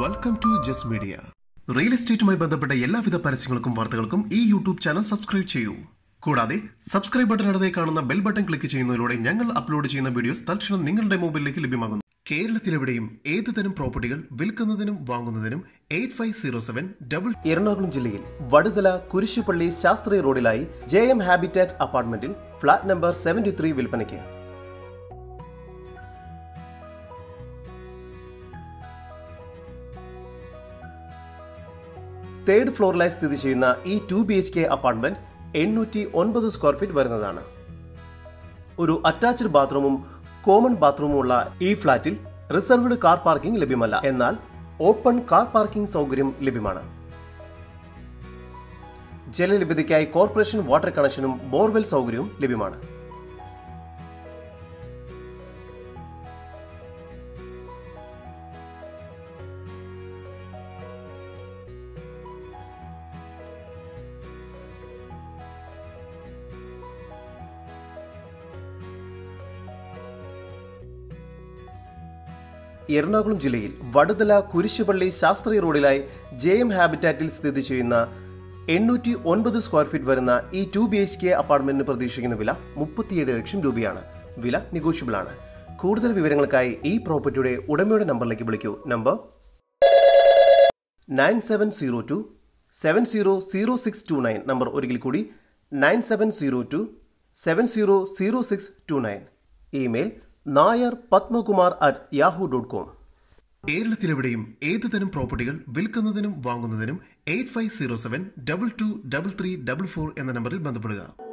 Welcome to just media real എസ്റ്റേറ്റുമായി ബന്ധപ്പെട്ട എല്ലാവിധ പരസ്യങ്ങൾക്കും വാർത്തകൾക്കും ഈ യൂട്യൂബ് ചാനൽ സബ്സ്ക്രൈബ് ചെയ്യൂ. കൂടാതെ സബ്സ്ക്രൈബ് ബട്ടൺ അടുത്തേ കാണുന്ന ബെൽ ബട്ടൺ ക്ലിക്ക് ചെയ്യുന്നതിലൂടെ ഞങ്ങൾ അപ്ലോഡ് ചെയ്യുന്ന വീഡിയോസ് തൽക്ഷണം നിങ്ങളുടെ മൊബൈലിലേക്ക് ലഭ്യമാകുന്നു. കേരളത്തിലെവിടെയും ഏത് തരം പ്രോപ്പർട്ടികൾ വിൽക്കുന്നതിനും വാങ്ങുന്നതിനും eight five zero seven double Ernakulam ജില്ലയിൽ വടുതല കുരിശുപള്ളി ശാസ്ത്രി റോഡിലായി ജെ എം ഹാബിറ്റാറ്റ് അപ്പാർട്ട്മെന്റിൽ ഫ്ളാറ്റ് നമ്പർ സെവന്റി ത്രീ വിൽപ്പനയ്ക്ക്. തേർഡ് ഫ്ലോറിലായി സ്ഥിതി ചെയ്യുന്ന ഈ two B H K apartment എണ്ണൂറ്റി ഒൻപത് സ്ക്വയർ ഫീറ്റ് വരുന്നതാണ്. ഒരു അറ്റാച്ച്ഡ് ബാത്റൂമും കോമൺ ബാത്റൂമും ഉള്ള ഈ ഫ്ളാറ്റിൽ റിസർവ്ഡ് കാർ പാർക്കിംഗ് ലഭ്യമല്ല. എന്നാൽ ഓപ്പൺ കാർ പാർക്കിംഗ് സൗകര്യം ലഭ്യമാണ്. ജലലഭ്യതയ്ക്കായി കോർപ്പറേഷൻ വാട്ടർ കണക്ഷനും ബോർവെൽ സൗകര്യവും ലഭ്യമാണ്. എറണാകുളം ജില്ലയിൽ വടുതല കുരിശുപള്ളി ശാസ്ത്രി റോഡിലായി ജെ എം ഹാബിറ്റാറ്റിൽ സ്ഥിതി ചെയ്യുന്ന എണ്ണൂറ്റി ഒൻപത് സ്ക്വയർ ഫീറ്റ് വരുന്ന ഈ ടു ബി എച്ച് കെ അപ്പാർട്ട്മെന്റിന് പ്രതീക്ഷിക്കുന്ന വില മുപ്പത്തിയേഴ് ലക്ഷം രൂപയാണ്. വില നെഗോഷ്യബിൾ ആണ് കൂടുതൽ വിവരങ്ങൾക്കായി ഈ പ്രോപ്പർട്ടിയുടെ ഉടമയുടെ നമ്പറിലേക്ക് വിളിക്കൂ. Number nine seven zero two seven zero zero six two nine. Number ഒരിക്കൽ കൂടി nine seven zero two seven zero zero six two nine. Email Nair Padmakumar at Yahoo dot com. കേരളത്തിലെവിടെയും ഏത് തരം പ്രോപ്പർട്ടികൾ വിൽക്കുന്നതിനും വാങ്ങുന്നതിനും eight five zero seven double two double three double four എന്ന നമ്പറിൽ ബന്ധപ്പെടുക.